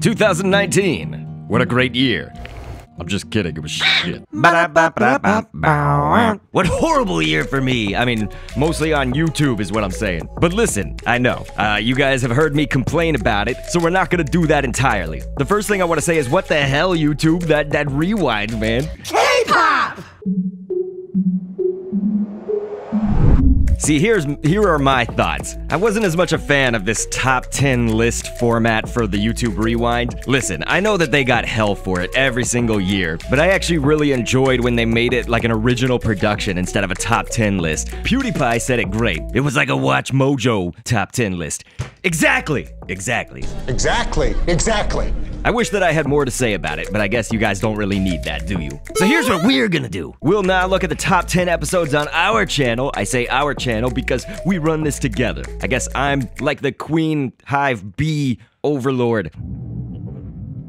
2019. What a great year. I'm just kidding, it was shit. What horrible year for me. I mean, mostly on YouTube is what I'm saying. But listen, I know, uh, you guys have heard me complain about it, so we're not gonna do that entirely. The first thing I wanna say is what the hell, YouTube? That, that rewind, man. See, here's here are my thoughts. I wasn't as much a fan of this top 10 list format for the YouTube Rewind. Listen, I know that they got hell for it every single year, but I actually really enjoyed when they made it like an original production instead of a top 10 list. PewDiePie said it great. It was like a Watch Mojo top 10 list. Exactly. Exactly. Exactly. Exactly. I wish that I had more to say about it, but I guess you guys don't really need that, do you? So here's what we're gonna do. We'll now look at the top 10 episodes on our channel. I say our channel because we run this together. I guess I'm like the queen hive bee overlord.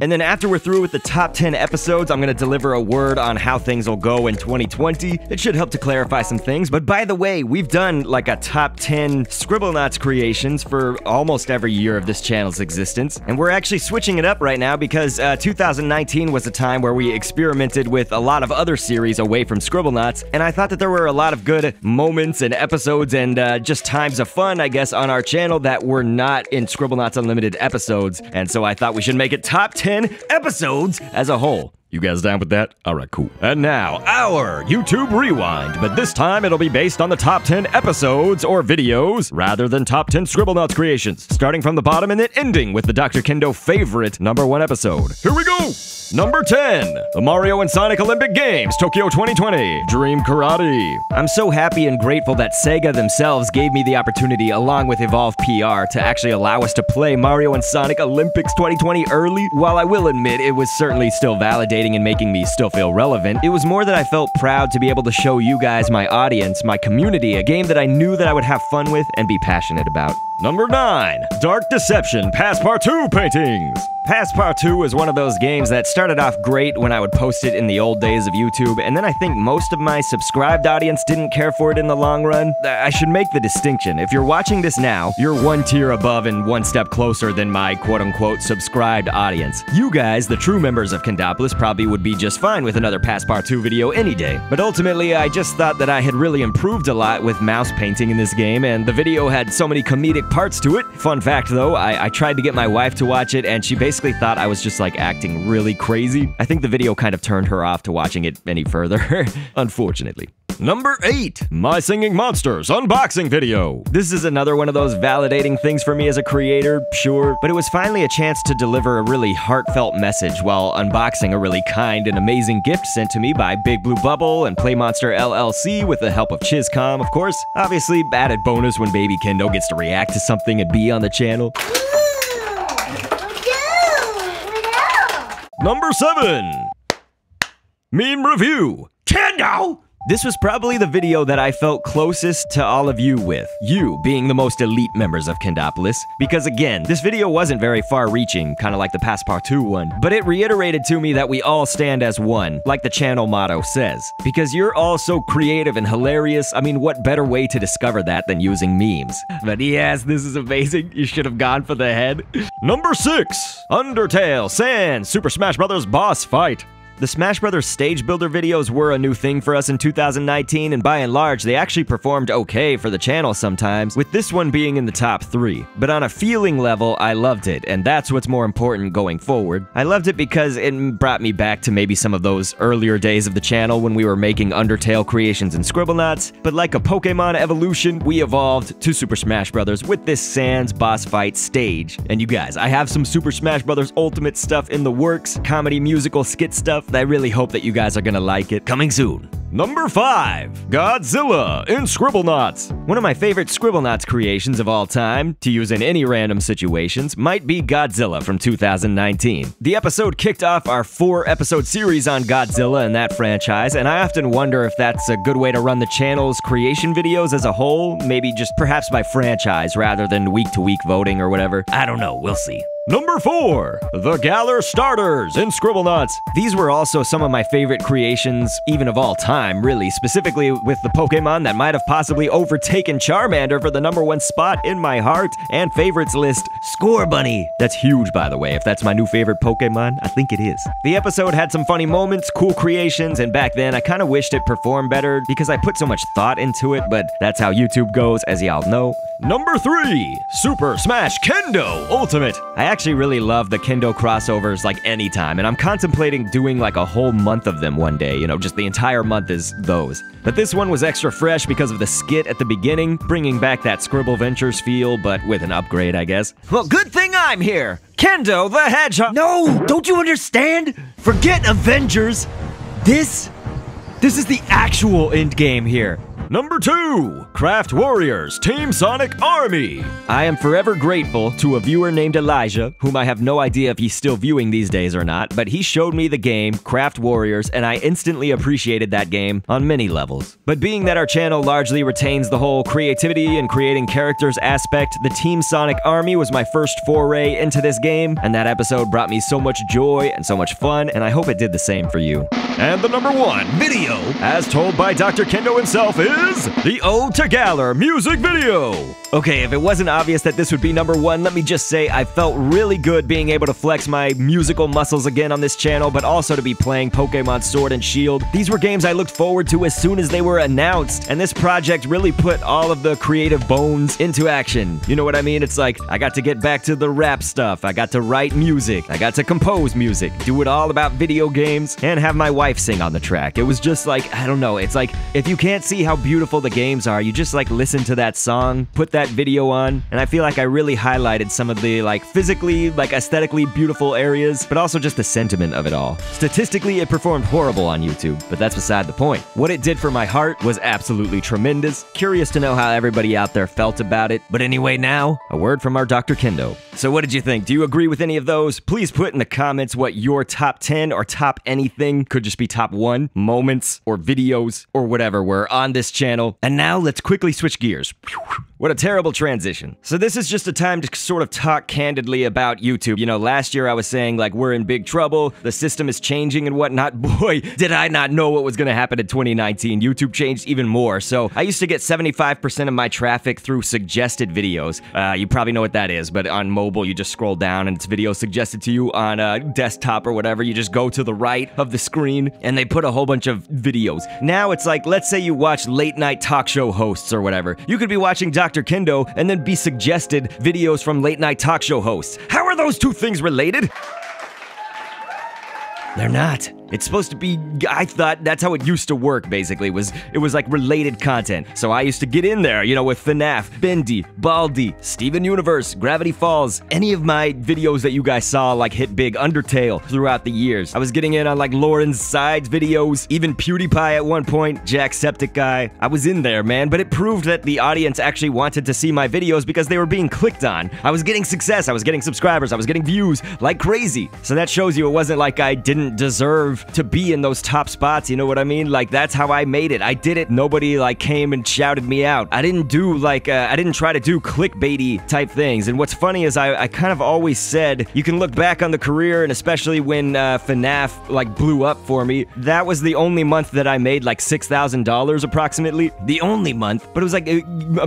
And then after we're through with the top 10 episodes, I'm gonna deliver a word on how things will go in 2020. It should help to clarify some things. But by the way, we've done like a top 10 Scribble Scribblenauts creations for almost every year of this channel's existence. And we're actually switching it up right now because uh, 2019 was a time where we experimented with a lot of other series away from Scribble Scribblenauts. And I thought that there were a lot of good moments and episodes and uh, just times of fun, I guess, on our channel that were not in Scribble Scribblenauts Unlimited episodes. And so I thought we should make it top 10 episodes as a whole. You guys down with that? Alright, cool. And now, our YouTube Rewind, but this time it'll be based on the top 10 episodes or videos rather than top 10 Scribble Scribblenauts creations, starting from the bottom and then ending with the Dr. Kendo favorite number one episode. Here we go! Number 10, the Mario and Sonic Olympic Games, Tokyo 2020, Dream Karate. I'm so happy and grateful that Sega themselves gave me the opportunity, along with Evolve PR, to actually allow us to play Mario and Sonic Olympics 2020 early. While I will admit it was certainly still validating and making me still feel relevant, it was more that I felt proud to be able to show you guys, my audience, my community, a game that I knew that I would have fun with and be passionate about. Number 9, Dark Deception Passpartout Paintings. Passpartout is one of those games that started off great when I would post it in the old days of YouTube, and then I think most of my subscribed audience didn't care for it in the long run. Uh, I should make the distinction. If you're watching this now, you're one tier above and one step closer than my quote unquote subscribed audience. You guys, the true members of Kendopolis, probably would be just fine with another Passpartout video any day. But ultimately, I just thought that I had really improved a lot with mouse painting in this game, and the video had so many comedic parts to it. Fun fact though, I, I tried to get my wife to watch it, and she basically thought I was just like acting really crazy. I think the video kind of turned her off to watching it any further, unfortunately. Number 8, My Singing Monsters unboxing video. This is another one of those validating things for me as a creator, sure, but it was finally a chance to deliver a really heartfelt message while unboxing a really kind and amazing gift sent to me by Big Blue Bubble and Play Monster LLC with the help of Chizcom, of course. Obviously, added bonus when Baby Kendo gets to react to something and be on the channel. Number 7, Meme Review. Kendo! This was probably the video that I felt closest to all of you with, you being the most elite members of Kendopolis. Because again, this video wasn't very far reaching, kind of like the Passpartout one, but it reiterated to me that we all stand as one, like the channel motto says. Because you're all so creative and hilarious, I mean, what better way to discover that than using memes? But yes, this is amazing, you should have gone for the head. Number 6, Undertale Sans Super Smash Bros. Boss Fight. The Smash Bros. stage builder videos were a new thing for us in 2019, and by and large, they actually performed okay for the channel sometimes, with this one being in the top 3. But on a feeling level, I loved it, and that's what's more important going forward. I loved it because it brought me back to maybe some of those earlier days of the channel when we were making Undertale creations and Scribblenauts, but like a Pokemon evolution, we evolved to Super Smash Bros. with this Sans boss fight stage. And you guys, I have some Super Smash Bros. Ultimate stuff in the works, comedy musical skit stuff, I really hope that you guys are gonna like it. Coming soon. Number 5. Godzilla in Scribblenauts. One of my favorite Scribblenauts creations of all time, to use in any random situations, might be Godzilla from 2019. The episode kicked off our four episode series on Godzilla and that franchise, and I often wonder if that's a good way to run the channel's creation videos as a whole, maybe just perhaps by franchise rather than week to week voting or whatever. I don't know, we'll see. Number 4. The Galar Starters in Scribblenauts. These were also some of my favorite creations, even of all time, really, specifically with the Pokemon that might have possibly overtaken Charmander for the number one spot in my heart and favorites list. Scorbunny. That's huge, by the way. If that's my new favorite Pokemon, I think it is. The episode had some funny moments, cool creations, and back then I kind of wished it performed better because I put so much thought into it, but that's how YouTube goes, as y'all know. Number 3. Super Smash Kendo Ultimate. I actually really love the Kendo crossovers like anytime, and I'm contemplating doing like a whole month of them one day, you know, just the entire month is those. But this one was extra fresh because of the skit at the beginning, bringing back that Scribble Ventures feel, but with an upgrade, I guess. Well, good thing I'm here! Kendo the Hedgehog! No! Don't you understand? Forget Avengers! This... This is the actual endgame here. Number 2, Craft Warriors Team Sonic Army. I am forever grateful to a viewer named Elijah, whom I have no idea if he's still viewing these days or not, but he showed me the game, Craft Warriors, and I instantly appreciated that game on many levels. But being that our channel largely retains the whole creativity and creating characters aspect, the Team Sonic Army was my first foray into this game, and that episode brought me so much joy and so much fun, and I hope it did the same for you. And the number one video, as told by Dr. Kendo himself, is is the Ode to Galar music video. Okay, if it wasn't obvious that this would be number one, let me just say I felt really good being able to flex my musical muscles again on this channel, but also to be playing Pokemon Sword and Shield. These were games I looked forward to as soon as they were announced, and this project really put all of the creative bones into action. You know what I mean? It's like, I got to get back to the rap stuff, I got to write music, I got to compose music, do it all about video games, and have my wife sing on the track. It was just like, I don't know, it's like, if you can't see how beautiful the games are, you just like listen to that song, put that video on, and I feel like I really highlighted some of the like physically, like aesthetically beautiful areas, but also just the sentiment of it all. Statistically, it performed horrible on YouTube, but that's beside the point. What it did for my heart was absolutely tremendous. Curious to know how everybody out there felt about it. But anyway, now, a word from our Dr. Kendo. So what did you think? Do you agree with any of those? Please put in the comments what your top 10 or top anything could just be top 1 moments or videos or whatever were on this channel. And now let's quickly switch gears. What a terrible transition. So this is just a time to sort of talk candidly about YouTube. You know, last year I was saying like we're in big trouble, the system is changing and whatnot. Boy, did I not know what was gonna happen in 2019. YouTube changed even more. So I used to get 75% of my traffic through suggested videos. Uh, you probably know what that is, but on mobile you just scroll down and it's video suggested to you on a desktop or whatever. You just go to the right of the screen and they put a whole bunch of videos. Now it's like, let's say you watch late night talk show hosts or whatever. You could be watching Dr. Kendo and then be suggested videos from late night talk show hosts. How are those two things related? They're not. It's supposed to be I thought that's how it used to work basically. Was it was like related content. So I used to get in there, you know, with FNAF, Bendy, Baldi, Steven Universe, Gravity Falls, any of my videos that you guys saw like hit big Undertale throughout the years. I was getting in on like LaurenzSide's videos, even PewDiePie at one point, Jacksepticeye. I was in there, man, but it proved that the audience actually wanted to see my videos because they were being clicked on. I was getting success, I was getting subscribers, I was getting views like crazy. So that shows you it wasn't like I didn't to be in those top spots, you know what I mean? Like that's how I made it. I did it. Nobody like came and shouted me out. I didn't do like uh, I didn't try to do clickbaity type things. And what's funny is I, I kind of always said you can look back on the career and especially when uh, FNAF like blew up for me. That was the only month that I made like six thousand dollars approximately. The only month, but it was like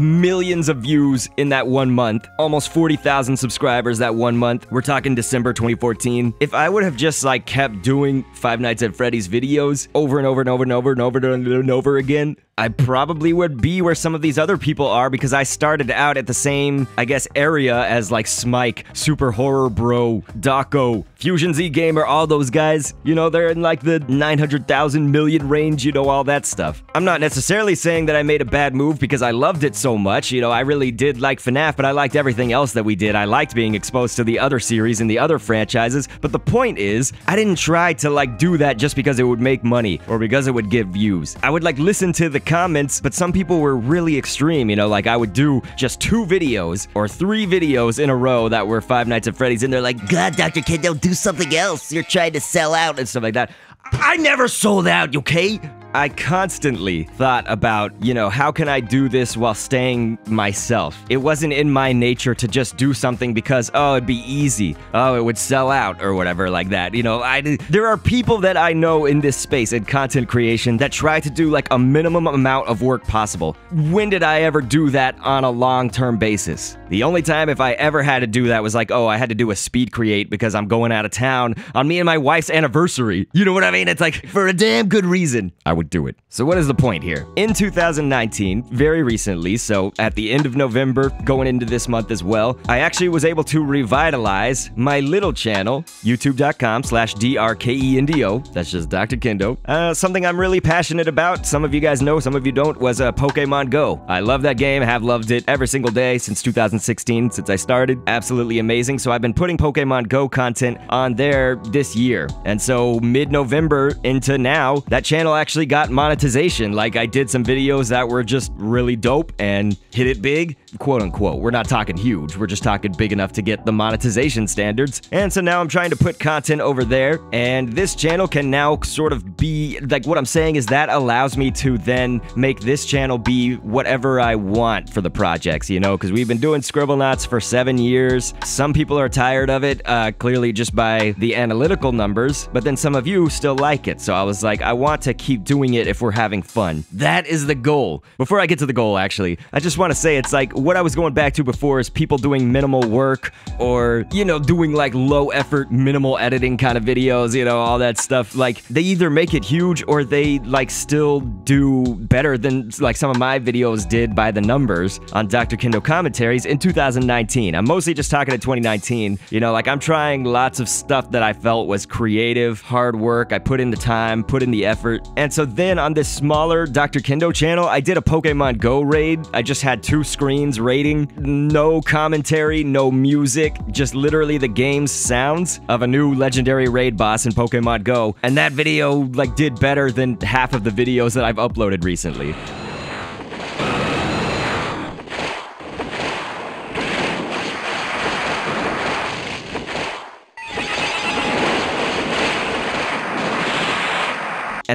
millions of views in that one month. Almost forty thousand subscribers that one month. We're talking December 2014. If I would have just like kept doing Five Nights at Freddy's videos over and over and over and over and over and over again, I probably would be where some of these other people are because I started out at the same, I guess, area as like Smike, Super Horror Bro, Dawko, Fusion Z Gamer, all those guys. You know, they're in like the 900,000 million range, you know, all that stuff. I'm not necessarily saying that I made a bad move because I loved it so much. You know, I really did like FNAF, but I liked everything else that we did. I liked being exposed to the other series and the other franchises. But the point is, I didn't try to like do that just because it would make money or because it would give views. I would like listen to the comments, but some people were really extreme, you know, like I would do just two videos or three videos in a row that were Five Nights at Freddy's, and they're like, God, Dr. Kendo, do something else. You're trying to sell out and stuff like that. I never sold out, okay? I constantly thought about, you know, how can I do this while staying myself? It wasn't in my nature to just do something because, oh, it'd be easy. Oh, it would sell out or whatever like that. You know, I there are people that I know in this space in content creation that try to do like a minimum amount of work possible. When did I ever do that on a long-term basis? The only time if I ever had to do that was like, oh, I had to do a speed create because I'm going out of town on me and my wife's anniversary. You know what I mean? It's like for a damn good reason, I would do it. So what is the point here? In 2019, very recently, so at the end of November, going into this month as well, I actually was able to revitalize my little channel, youtube.com slash drkendo. That's just Dr. Kendo. Uh, something I'm really passionate about. Some of you guys know, some of you don't, was uh, Pokemon Go. I love that game, have loved it every single day since 2016, since I started. Absolutely amazing. So I've been putting Pokemon Go content on there this year. And so mid-November into now, that channel actually got monetization. Like I did some videos that were just really dope and hit it big, quote unquote. We're not talking huge. We're just talking big enough to get the monetization standards. And so now I'm trying to put content over there and this channel can now sort of be like what I'm saying is that allows me to then make this channel be whatever I want for the projects, you know, because we've been doing Scribblenauts for seven years. Some people are tired of it, uh, clearly just by the analytical numbers, but then some of you still like it. So I was like, I want to keep doing it if we're having fun. That is the goal. Before I get to the goal, actually, I just want to say it's like what I was going back to before is people doing minimal work or, you know, doing like low effort, minimal editing kind of videos, you know, all that stuff. Like they either make it huge or they like still do better than like some of my videos did by the numbers on Dr. Kendo commentaries in 2019. I'm mostly just talking to 2019. You know, like I'm trying lots of stuff that I felt was creative, hard work. I put in the time, put in the effort. And so then on this smaller Dr. Kendo channel, I did a Pokemon Go raid. I just had two screens raiding, no commentary, no music, just literally the game's sounds of a new legendary raid boss in Pokemon Go. And that video like did better than half of the videos that I've uploaded recently.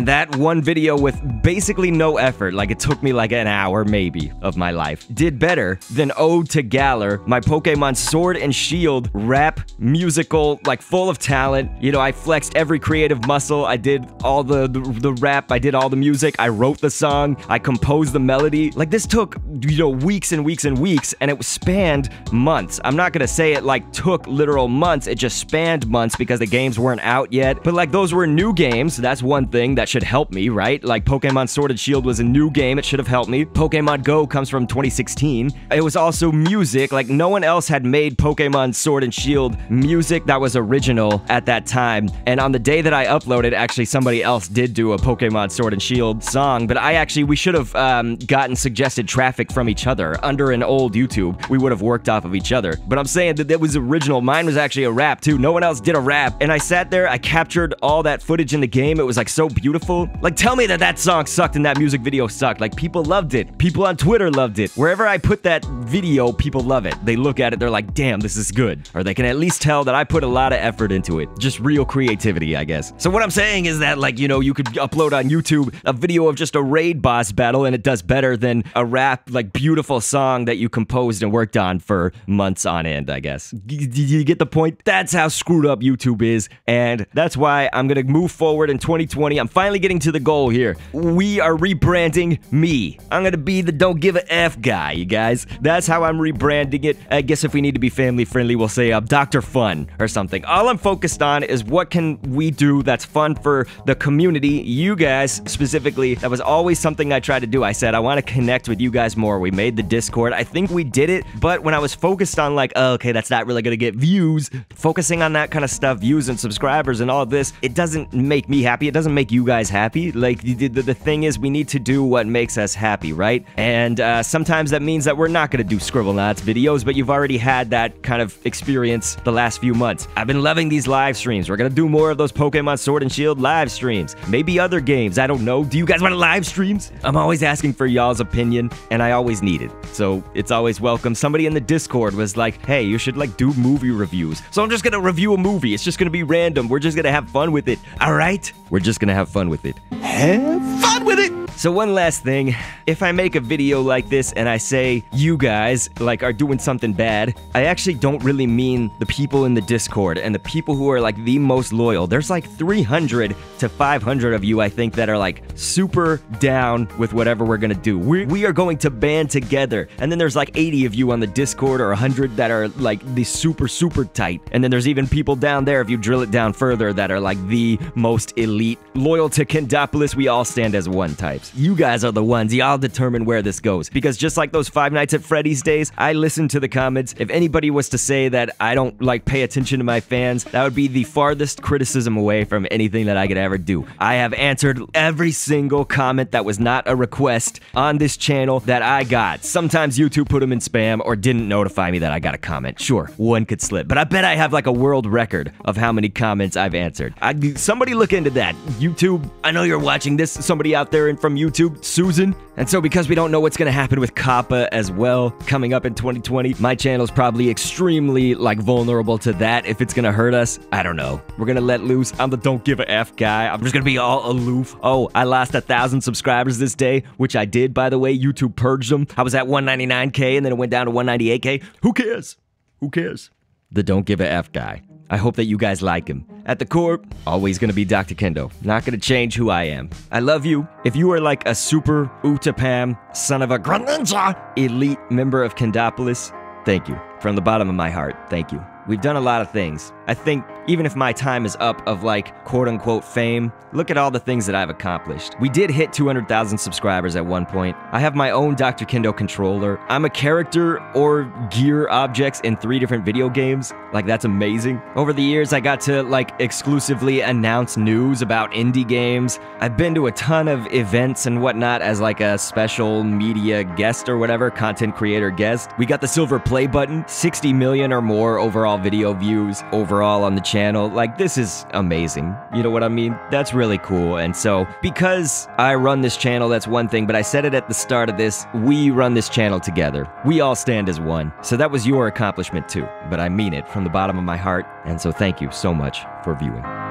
And that one video with basically no effort, like it took me like an hour maybe of my life, did better than Ode to Galar, my Pokemon Sword and Shield rap musical, like full of talent. You know, I flexed every creative muscle. I did all the, the, the rap, I did all the music, I wrote the song, I composed the melody. Like this took, you know, weeks and weeks and weeks, and it spanned months. I'm not gonna say it like took literal months, it just spanned months because the games weren't out yet. But like those were new games, that's one thing that should help me, right? Like Pokemon Sword and Shield was a new game, it should have helped me. Pokemon Go comes from 2016. It was also music, like no one else had made Pokemon Sword and Shield music that was original at that time. And on the day that I uploaded, actually somebody else did do a Pokemon Sword and Shield song, but I actually, we should have um, gotten suggested traffic from each other under an old YouTube. We would have worked off of each other. But I'm saying that that was original. Mine was actually a rap too. No one else did a rap. And I sat there, I captured all that footage in the game. It was like so beautiful. Like, tell me that that song sucked and that music video sucked. Like, people loved it. People on Twitter loved it. Wherever I put that video, people love it. They look at it, they're like, damn, this is good. Or they can at least tell that I put a lot of effort into it. Just real creativity, I guess. So what I'm saying is that, like, you know, you could upload on YouTube a video of just a raid boss battle and it does better than a rap, like, beautiful song that you composed and worked on for months on end, I guess. You get the point? That's how screwed up YouTube is. And that's why I'm gonna move forward in 2020. I'm finally getting to the goal here. We are rebranding me. I'm gonna be the don't give a F guy, you guys. That's how I'm rebranding it. I guess if we need to be family friendly, we'll say uh, Dr. Fun or something. All I'm focused on is what can we do that's fun for the community, you guys specifically. That was always something I tried to do. I said, I want to connect with you guys more. We made the Discord. I think we did it, but when I was focused on like, oh, okay, that's not really gonna get views, focusing on that kind of stuff, views and subscribers and all this, it doesn't make me happy. It doesn't make you guys happy. Like, the, the, the thing is, we need to do what makes us happy, right? And uh, sometimes that means that we're not gonna do Scribblenauts videos, but you've already had that kind of experience the last few months. I've been loving these live streams. We're gonna do more of those Pokemon Sword and Shield live streams. Maybe other games, I don't know. Do you guys want live streams? I'm always asking for y'all's opinion, and I always need it. So it's always welcome. Somebody in the Discord was like, hey, you should like do movie reviews. So I'm just gonna review a movie. It's just gonna be random. We're just gonna have fun with it. All right? We're just gonna have fun with it. Have fun with it. So one last thing, if I make a video like this and I say you guys like are doing something bad, I actually don't really mean the people in the Discord and the people who are like the most loyal. There's like 300 to 500 of you I think that are like super down with whatever we're gonna do. We, we are going to band together. And then there's like 80 of you on the Discord or 100 that are like the super super tight. And then there's even people down there if you drill it down further that are like the most elite. Loyal to Kendopolis, we all stand as one types. You guys are the ones. Y'all determine where this goes. Because just like those Five Nights at Freddy's days, I listen to the comments. If anybody was to say that I don't like pay attention to my fans, that would be the farthest criticism away from anything that I could ever do. I have answered every single comment that was not a request on this channel that I got. Sometimes YouTube put them in spam or didn't notify me that I got a comment. Sure, one could slip, but I bet I have like a world record of how many comments I've answered. I, somebody look into that. YouTube, I know you're watching this. Somebody out there from YouTube, Susan. And so because we don't know what's gonna happen with COPPA as well coming up in 2020, my channel's probably extremely like vulnerable to that if it's gonna hurt us. I don't know. We're gonna let loose. I'm the don't give a F guy. I'm just gonna be all aloof. Oh, I lost a thousand subscribers this day, which I did by the way. YouTube purged them. I was at 199k and then it went down to 198k. Who cares? Who cares? The don't give a F guy. I hope that you guys like him. At the core, always gonna be Dr. Kendo. Not gonna change who I am. I love you. If you are like a super Utapam, son of a Greninja, elite member of Kendopolis, thank you. From the bottom of my heart, thank you. We've done a lot of things. I think even if my time is up of like quote unquote fame, look at all the things that I've accomplished. We did hit 200,000 subscribers at one point. I have my own Dr. Kendo controller. I'm a character or gear objects in three different video games. Like that's amazing. Over the years, I got to like exclusively announce news about indie games. I've been to a ton of events and whatnot as like a special media guest or whatever, content creator guest. We got the silver play button, 60 million or more overall video views overall on the channel. Like, this is amazing. You know what I mean? That's really cool. And so, because I run this channel, that's one thing, but I said it at the start of this we run this channel together. We all stand as one. So, that was your accomplishment too. But I mean it from the bottom of my heart. And so, thank you so much for viewing.